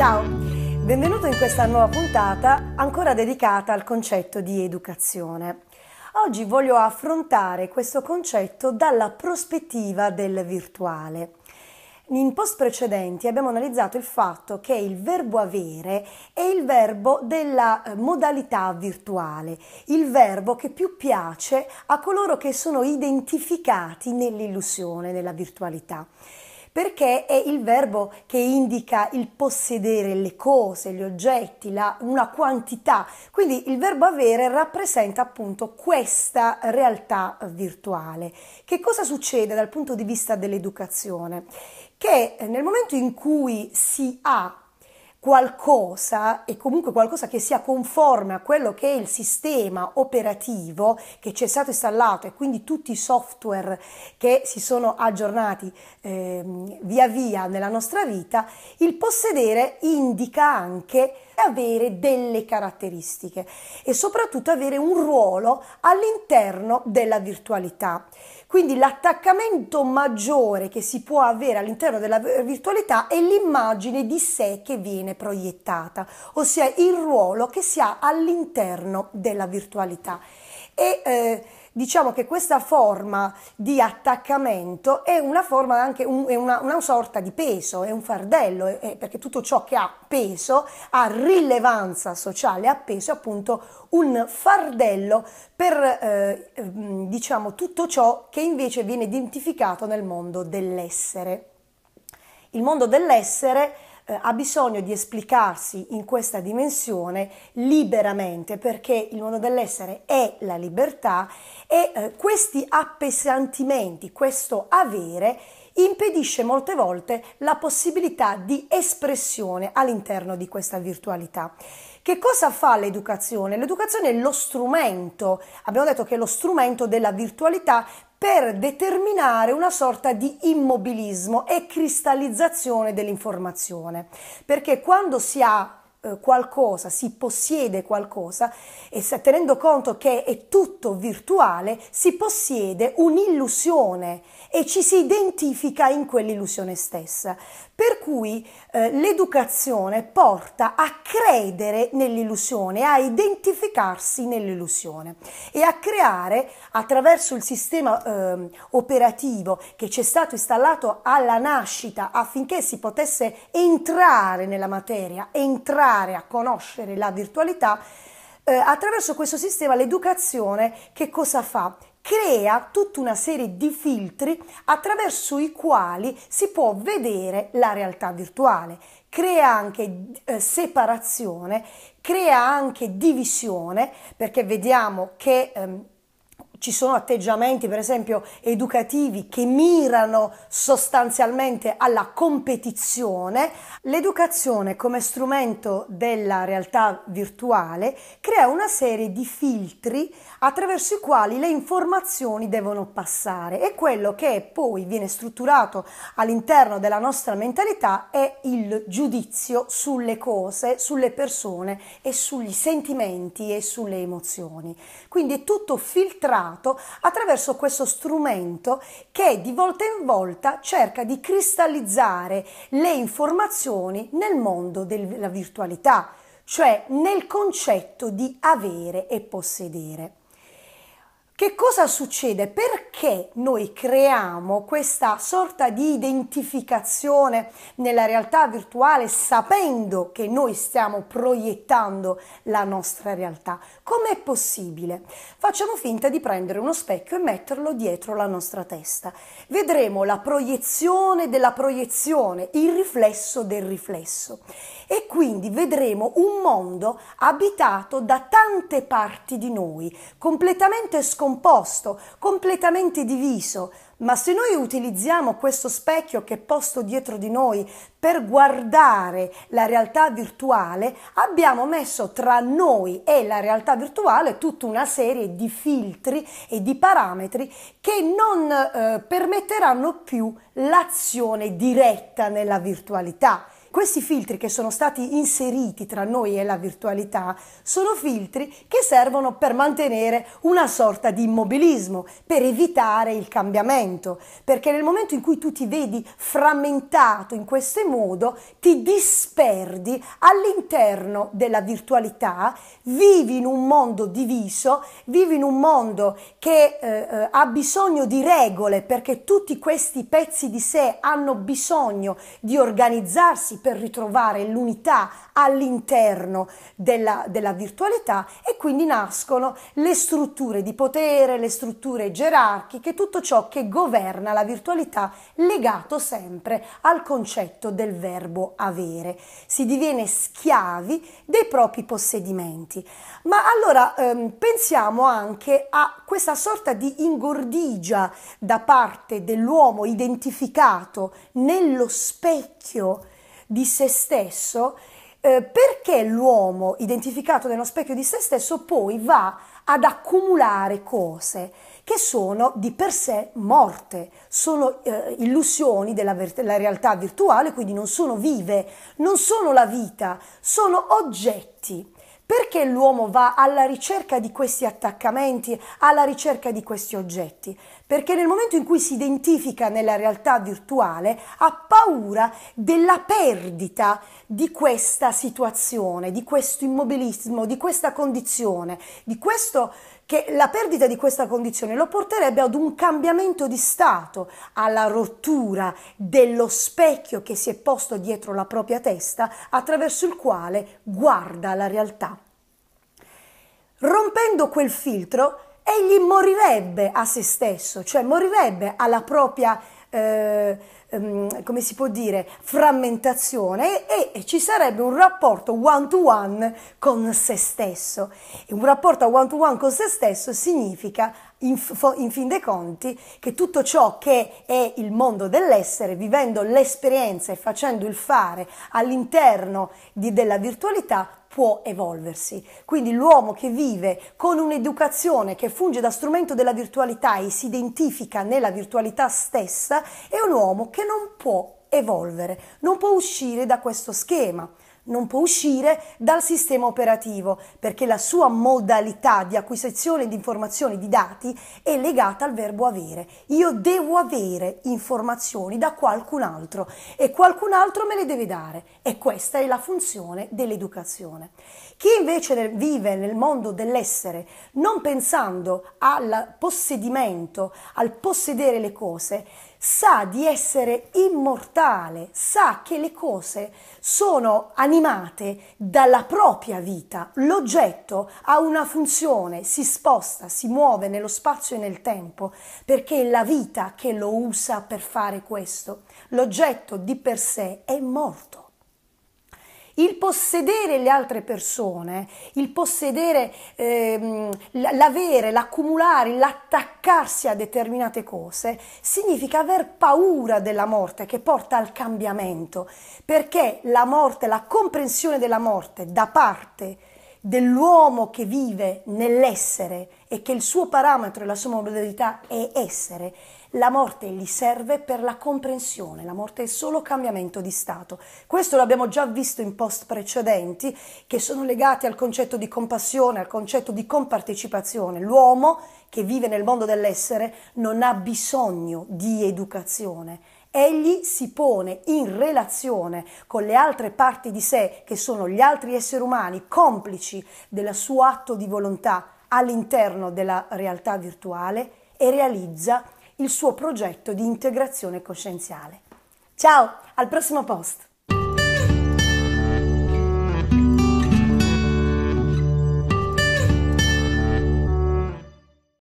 Ciao, benvenuto in questa nuova puntata ancora dedicata al concetto di educazione. Oggi voglio affrontare questo concetto dalla prospettiva del virtuale. In post precedenti abbiamo analizzato il fatto che il verbo avere è il verbo della eh, modalità virtuale, il verbo che più piace a coloro che sono identificati nell'illusione, nella virtualità perché è il verbo che indica il possedere le cose, gli oggetti, la, una quantità. Quindi il verbo avere rappresenta appunto questa realtà virtuale. Che cosa succede dal punto di vista dell'educazione? Che nel momento in cui si ha qualcosa e comunque qualcosa che sia conforme a quello che è il sistema operativo che ci è stato installato e quindi tutti i software che si sono aggiornati eh, via via nella nostra vita, il possedere indica anche avere delle caratteristiche e soprattutto avere un ruolo all'interno della virtualità. Quindi l'attaccamento maggiore che si può avere all'interno della virtualità è l'immagine di sé che viene proiettata, ossia il ruolo che si ha all'interno della virtualità. E, eh, diciamo che questa forma di attaccamento è una forma anche un, è una, una, sorta di peso, è un fardello, è, è perché tutto ciò che ha peso, ha rilevanza sociale, ha peso appunto un fardello per eh, diciamo tutto ciò che invece viene identificato nel mondo dell'essere. Il mondo dell'essere eh, ha bisogno di esplicarsi in questa dimensione liberamente perché il mondo dell'essere è la libertà e eh, questi appesantimenti, questo avere impedisce molte volte la possibilità di espressione all'interno di questa virtualità. Che cosa fa l'educazione? L'educazione è lo strumento, abbiamo detto che è lo strumento della virtualità per determinare una sorta di immobilismo e cristallizzazione dell'informazione. Perché quando si ha eh, qualcosa, si possiede qualcosa e tenendo conto che è tutto virtuale, si possiede un'illusione e ci si identifica in quell'illusione stessa. Per cui eh, l'educazione porta a credere nell'illusione, a identificarsi nell'illusione e a creare attraverso il sistema eh, operativo che ci è stato installato alla nascita affinché si potesse entrare nella materia, entrare a conoscere la virtualità, eh, attraverso questo sistema l'educazione che cosa fa? Crea tutta una serie di filtri attraverso i quali si può vedere la realtà virtuale, crea anche eh, separazione, crea anche divisione, perché vediamo che ehm, ci sono atteggiamenti, per esempio, educativi che mirano sostanzialmente alla competizione. L'educazione come strumento della realtà virtuale crea una serie di filtri attraverso i quali le informazioni devono passare e quello che poi viene strutturato all'interno della nostra mentalità è il giudizio sulle cose, sulle persone e sugli sentimenti e sulle emozioni. Quindi è tutto filtrato attraverso questo strumento che di volta in volta cerca di cristallizzare le informazioni nel mondo della virtualità, cioè nel concetto di avere e possedere. Che cosa succede? Perché noi creiamo questa sorta di identificazione nella realtà virtuale sapendo che noi stiamo proiettando la nostra realtà? Com'è possibile? Facciamo finta di prendere uno specchio e metterlo dietro la nostra testa. Vedremo la proiezione della proiezione, il riflesso del riflesso e quindi vedremo un mondo abitato da tante parti di noi, completamente scomposto, completamente diviso. Ma se noi utilizziamo questo specchio che è posto dietro di noi per guardare la realtà virtuale, abbiamo messo tra noi e la realtà virtuale tutta una serie di filtri e di parametri che non eh, permetteranno più l'azione diretta nella virtualità questi filtri che sono stati inseriti tra noi e la virtualità sono filtri che servono per mantenere una sorta di immobilismo, per evitare il cambiamento, perché nel momento in cui tu ti vedi frammentato in questo modo, ti disperdi all'interno della virtualità, vivi in un mondo diviso, vivi in un mondo che eh, eh ha bisogno di regole perché tutti questi pezzi di sé hanno bisogno di organizzarsi per ritrovare l'unità all'interno della, della virtualità e quindi nascono le strutture di potere, le strutture gerarchiche, tutto ciò che governa la virtualità legato sempre al concetto del verbo avere. Si diviene schiavi dei propri possedimenti. Ma allora ehm, pensiamo anche a questa sorta di ingordigia da parte dell'uomo identificato nello specchio di se stesso, eh, perché l'uomo identificato nello specchio di se stesso poi va ad accumulare cose che sono di per sé morte, sono eh, illusioni della, della realtà virtuale, quindi non sono vive, non sono la vita, sono oggetti. Perché l'uomo va alla ricerca di questi attaccamenti, alla ricerca di questi oggetti? Perché nel momento in cui si identifica nella realtà virtuale ha paura della perdita di questa situazione, di questo immobilismo, di questa condizione, di questo che la perdita di questa condizione lo porterebbe ad un cambiamento di stato, alla rottura dello specchio che si è posto dietro la propria testa attraverso il quale guarda la realtà. Rompendo quel filtro, egli morirebbe a se stesso, cioè morirebbe alla propria, eh, ehm, come si può dire, frammentazione e, e, ci sarebbe un rapporto one to one con se stesso. E un rapporto one to one con se stesso significa in, in, fin dei conti che tutto ciò che è il mondo dell'essere, vivendo l'esperienza e facendo il fare all'interno di, della virtualità, può evolversi. Quindi l'uomo che vive con un'educazione che funge da strumento della virtualità e si identifica nella virtualità stessa è un uomo che non può evolvere, non può uscire da questo schema non può uscire dal sistema operativo perché la sua modalità di acquisizione di informazioni, di dati è legata al verbo avere. Io devo avere informazioni da qualcun altro e qualcun altro me le deve dare e questa è la funzione dell'educazione. Chi invece vive nel mondo dell'essere non pensando al possedimento, al possedere le cose, sa di essere immortale, sa che le cose sono animate dalla propria vita. L'oggetto ha una funzione, si sposta, si muove nello spazio e nel tempo, perché è la vita che lo usa per fare questo. L'oggetto di per sé è morto. Il possedere le altre persone, il possedere, ehm, l'avere, l'accumulare, l'attaccarsi a determinate cose, significa aver paura della morte che porta al cambiamento, perché la morte, la comprensione della morte da parte dell'uomo che vive nell'essere e che il suo parametro e la sua modalità è essere, la morte gli serve per la comprensione, la morte è solo cambiamento di stato. Questo l'abbiamo già visto in post precedenti che sono legati al concetto di compassione, al concetto di compartecipazione. L'uomo che vive nel mondo dell'essere non ha bisogno di educazione. Egli si pone in relazione con le altre parti di sé, che sono gli altri esseri umani, complici del suo atto di volontà all'interno della realtà virtuale e realizza il suo progetto di integrazione coscienziale. Ciao, al prossimo post!